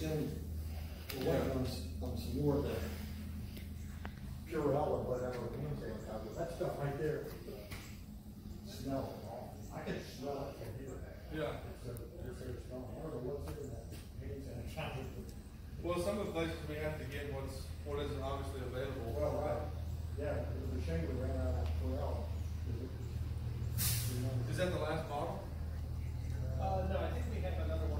gonna come. We're waiting on, on some more of the Purell or whatever, Wednesday, but that stuff right there. Smell. I can smell it from here. Yeah. It's a, it's a smell. I don't know what's in that. Maybe it's in a chocolate. Well, some of the places we have to get what's, what isn't obviously available. Well, right. Yeah, it was a shame we ran out of Purell. Is that the last bottle? Uh, no, I think we have another one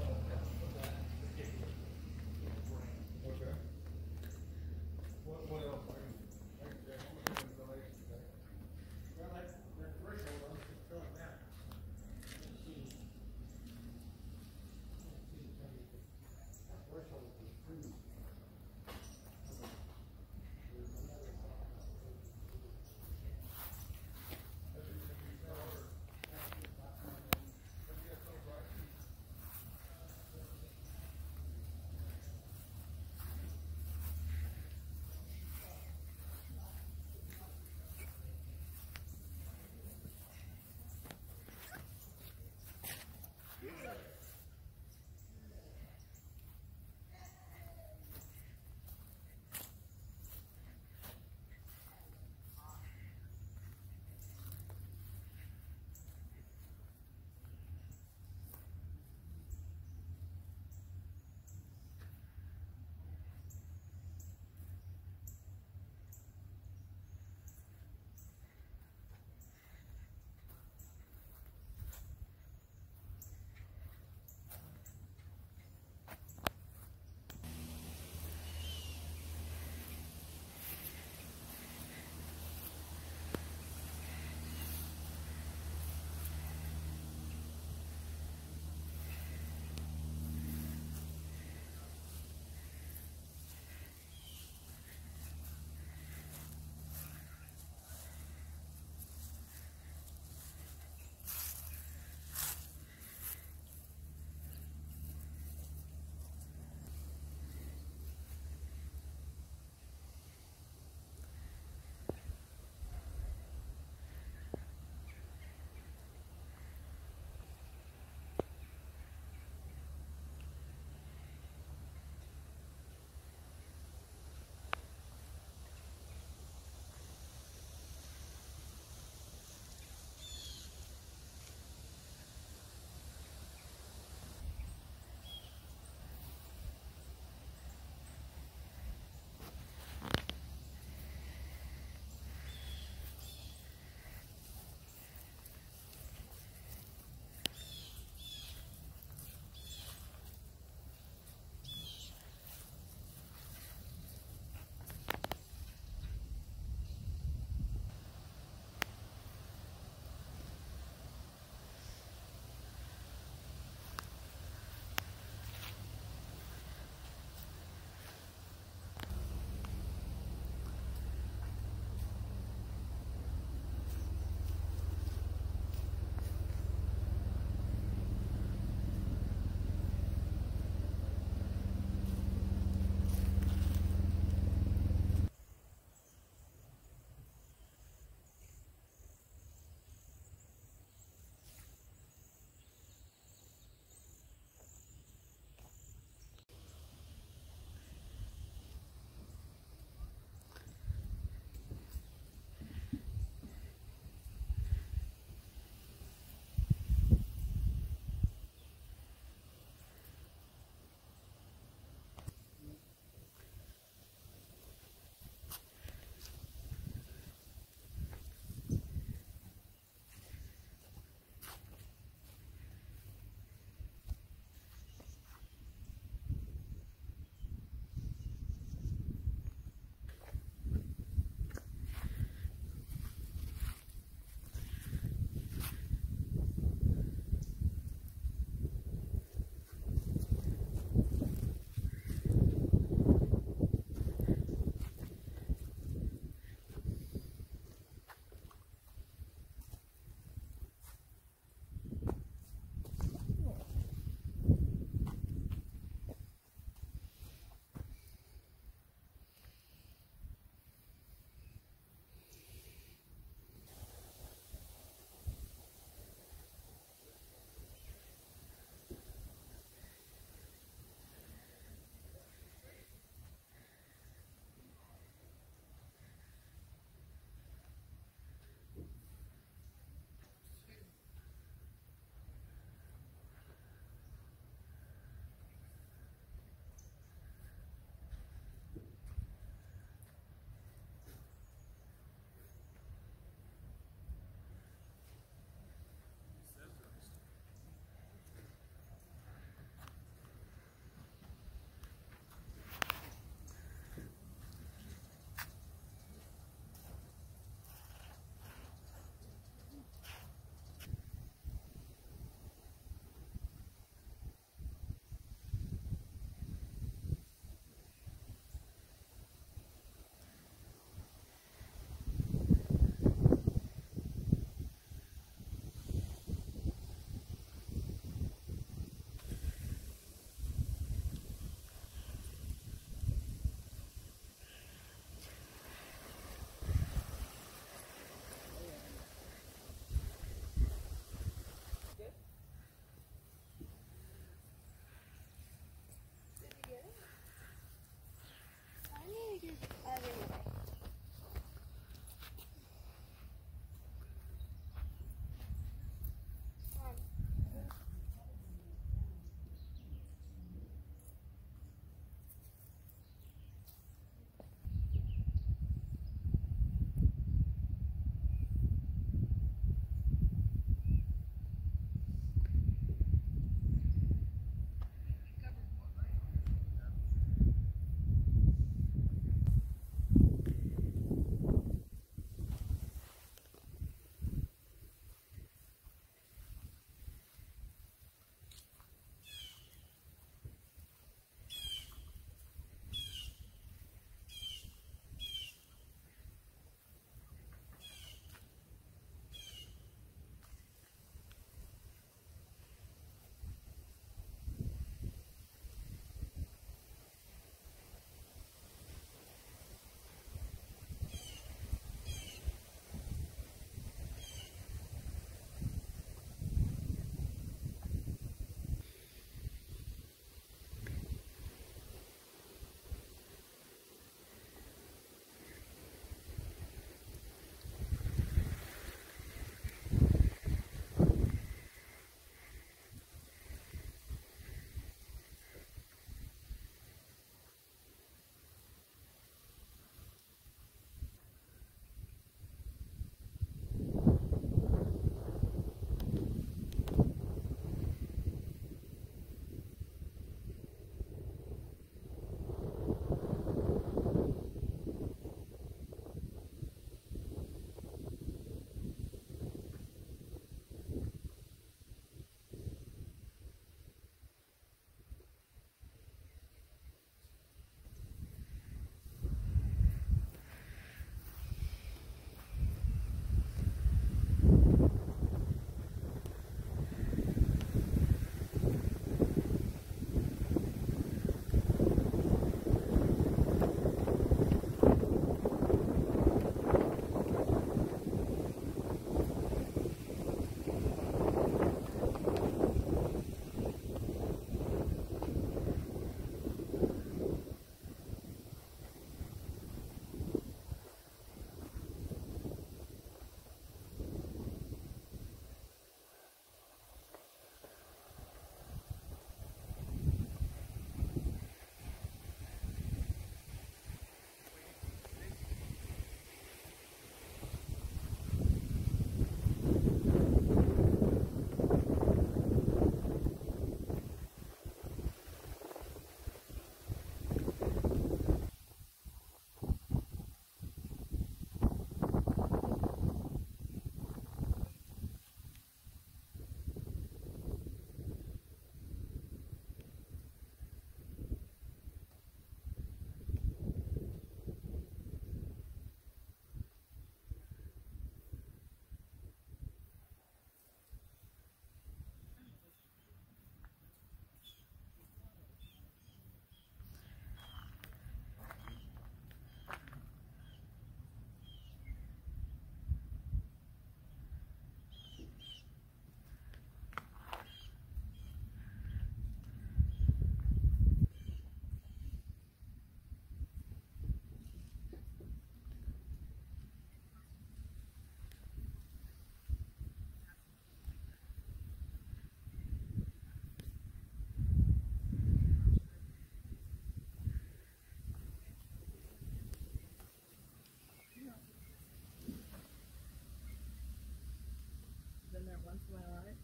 once in while, right?